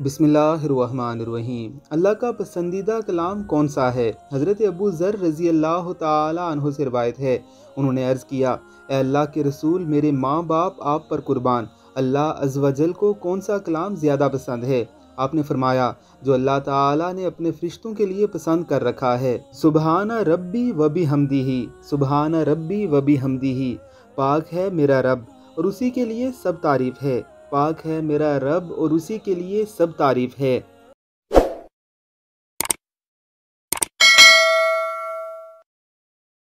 बिस्मिल्लाहिर्रहमानिर्रहीम। अल्लाह का पसंदीदा कलाम कौन सा है? हज़रत अबू ज़र रज़ी अल्लाह तहों से रवायत है। उन्होंने अर्ज़ किया अल्लाह के रसूल, मेरे माँ बाप आप पर कुर्बान। अल्लाह अजवजल को कौन सा कलाम ज़्यादा पसंद है? आपने फरमाया, जो अल्लाह ताला ने अपने फरिश्तों के लिए पसंद कर रखा है। सुबहाना रब्बी वबी हमदी ही सुबहाना रब्बी वबी हमदी ही पाक है मेरा रब, और उसी के लिए सब तारीफ़ है। पाक है मेरा रब और उसी के लिए सब तारीफ़ है।